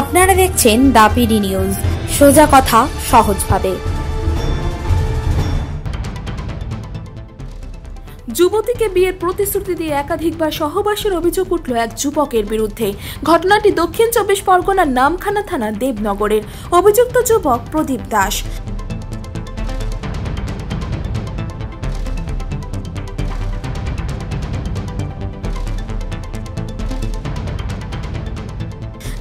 আপনারা দেখছেন দাপিডি নিউজ। সোজা কথা সহজভাবে। যুবতীকে বিয়ের প্রতিশ্রুতি দিয়ে একাধিকবার সহবাসের অভিযোগ উঠল এক যুবকের বিরুদ্ধে। ঘটনাটি দক্ষিণ চব্বিশ পরগনার নামখানা থানা দেবনগরের। অভিযুক্ত যুবক প্রদীপ দাস।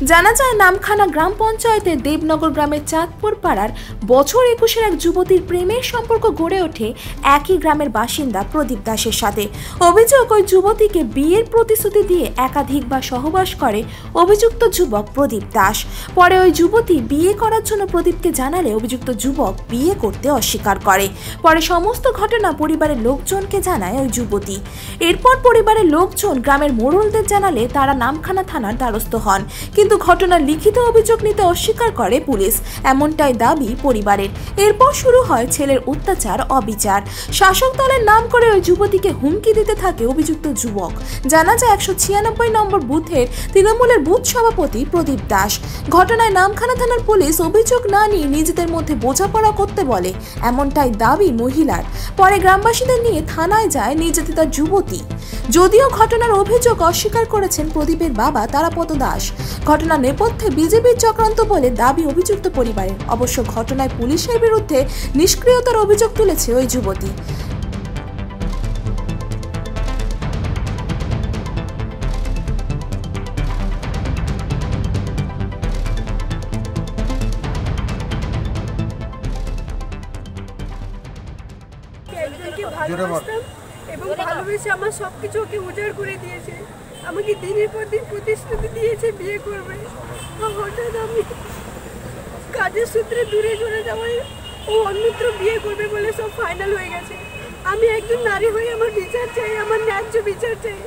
জানা যায় নামখানা গ্রাম পঞ্চায়েতের দেবনগর গ্রামের চাঁদপুর পাড়ার বছর একুশের এক যুবতীর প্রেমের সম্পর্ক গড়ে ওঠে একই গ্রামের বাসিন্দা প্রদীপ দাসের সাথে। অভিযোগ, ওই যুবতীকে বিয়ের প্রতিশ্রুতি দিয়ে একাধিকবার সহবাস করে অভিযুক্ত যুবক প্রদীপ দাস। পরে ওই যুবতী বিয়ে করার জন্য প্রদীপকে জানালে অভিযুক্ত যুবক বিয়ে করতে অস্বীকার করে। পরে সমস্ত ঘটনা পরিবারের লোকজনকে জানায় ওই যুবতী। এরপর পরিবারের লোকজন গ্রামের মোড়লদের জানালে তারা নামখানা থানার দ্বারস্থ হন। কিন্তু ঘটনার লিখিত অভিযোগ নিতে অস্বীকার করে পুলিশ। এমনটাই দাবি পরিবারের। এরপর শুরু হয় ছেলের অত্যাচার, অবিচার। শাসক দলের নাম করে ওই যুবতীকে হুমকি দিতে থাকে অভিযুক্ত যুবক। জানা যায় একশো ছিয়ানব্বই নম্বর বুথের তৃণমূলের বুথ সভাপতি প্রদীপ দাস। ঘটনায় নামখানা থানার পুলিশ অভিযোগ না নিয়ে নিজেদের মধ্যে বোঝাপড়া করতে বলে। এমনটাই দাবি মহিলার। পরে গ্রামবাসীদের নিয়ে থানায় যায় নির্যাতিতা যুবতী। যদিও ঘটনার অভিযোগ অস্বীকার করেছেন প্রদীপের বাবা তারাপদ দাস। ঘটনার নেপথ্যে বিজেপির চক্রান্ত বলে দাবি অভিযুক্ত পরিবারের অবশ্য ঘটনায় পুলিশের বিরুদ্ধে নিষ্ক্রিয়তার অভিযোগ তুলেছে ওই যুবতী। ভালোবাসতাম এবং ভালোবেসে আমার সব কিছু ওকে উজাড় করে দিয়েছে। আমাকে দিনের পর দিন প্রতিশ্রুতি দিয়েছে বিয়ে করবে। হঠাৎ আমি কাজের সূত্রে দূরে চলে যাওয়ায় ও অন্যত্র বিয়ে করবে বলে সব ফাইনাল হয়ে গেছে। আমি একজন নারী হয়ে আমার বিচার চাই আমার ন্যায্য বিচার চাই।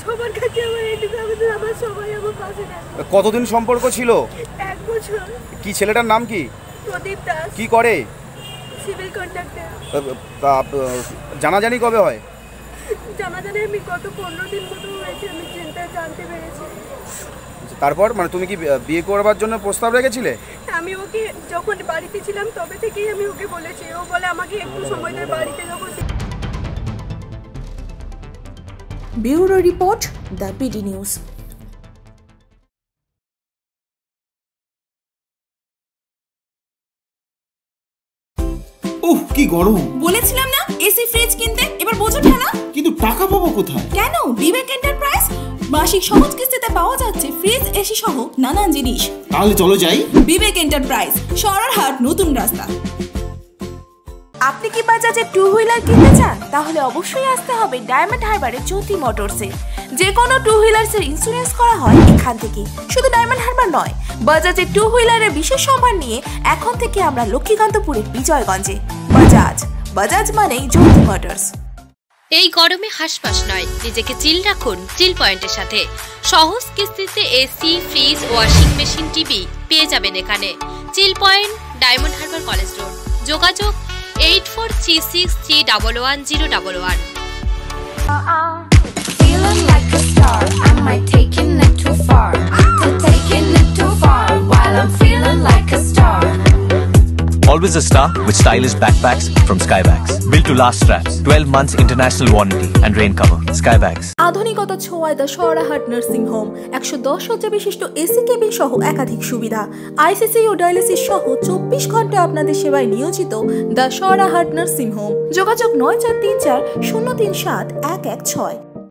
সবার কাছে আমার এইটুকু আবেদন আমার সবাই আমার পাশে কতদিন সম্পর্ক ছিল? এক বছর। কি ছেলেটার নাম কি? প্রদীপ দাস। কি করে? সিভিল কন্ট্রাক্টর জানাজানি কবে হয়? আমি গত পনেরো দিন মতো হয়েছে আমি চিন্তা জানতে পেরেছি। তারপর মানে তুমি কি বিয়ে করবার জন্য প্রস্তাব রেখেছিলে? আমি ওকে যখন বাড়িতে ছিলাম তবে থেকেই আমি ওকে বলেছি। ও বলে আমাকে একটু সময় দেয় বাড়িতে যখন bureau report the BD news. উফ কি গরম। বলেছিলাম এসি ফ্রিজ কিনতে? এবার বোঝো ঠেলা। কিন্তু টাকা পাবো কোথায়? কেন? বিবেক এন্টারপ্রাইজ মাসিক সহজ কিস্তিতে পাওয়া যাচ্ছে ফ্রিজ এসি সহ নানান জিনিস। তাহলে চলো যাই। বিবেক এন্টারপ্রাইজ সরারহাট নতুন রাস্তা। আপনি কি বাজাজে টু হুইলার কিনতে চান? তাহলে অবশ্যই আসতে হবে ডায়মন্ড হারবারে জ্যোতি মোটরসে যে কোনো টু হুইলার্সের ইন্স্যুরেন্স করা হয় এখান থেকে। শুধু ডায়মন্ড হারবার নয় বাজাজের টু হুইলারের বিশেষ সম্মান নিয়ে এখন থেকে আমরা লক্ষ্মীকান্তপুরের বিজয়গঞ্জে। বাজাজ। বাজাজ মানেই জ্যোতি মোটরস এই গরমে হাসপাস নয়, নিজেকে চিল রাখুন চিল পয়েন্টের সাথে। সহজ কিস্তিতে AC fridge washing machine TV পেয়ে যাবেন এখানে। Chill point, Diamond Harbour college road. যোগাযোগ eight four three six three double one zero double one Always a star with stylish backpacks from Skybags. Built to last straps, 12 months international warranty and rain cover. Skybags. আধুনিকতা ছোঁয়ায় the Sarahat nursing home একশো দশ শয্যা বিশিষ্ট AC cabin সহ একাধিক সুবিধা ICC ও dialysis সহ চব্বিশ ঘণ্টা আপনাদের সেবায় নিয়োজিত দ্য সরাহাট নার্সিং হোম যোগাযোগ নয় চার তিন চার শূন্য তিন সাত এক এক ছয়